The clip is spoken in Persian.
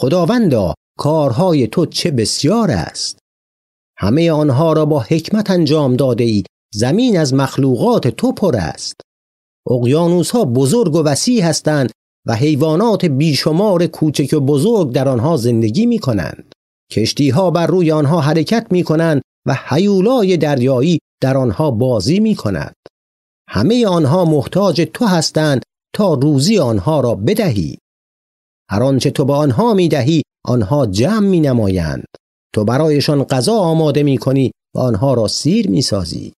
خداوندا کارهای تو چه بسیار است همه آنها را با حکمت انجام داده ای زمین از مخلوقات تو پر است اقیانوس ها بزرگ و وسیع هستند و حیوانات بیشمار کوچک و بزرگ در آنها زندگی می کنند. کشتی ها بر روی آنها حرکت می کنند و حیولای دریایی در آنها بازی می کند. همه آنها محتاج تو هستند تا روزی آنها را بدهی. هر آنچه تو به آنها می دهی آنها جمع می نمایند. تو برایشان غذا آماده می کنی و آنها را سیر می سازی.